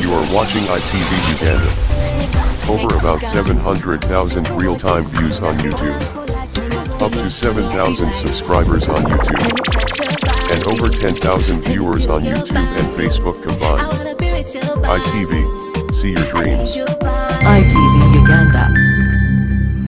You are watching EYE TV Uganda. Over about 700,000 real-time views on YouTube. Up to 7,000 subscribers on YouTube. And over 10,000 viewers on YouTube and Facebook combined. EYE TV, see your dreams. EYE TV